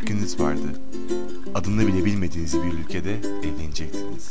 fikriniz vardı. Adını bile bilmediğiniz bir ülkede evlenecektiniz.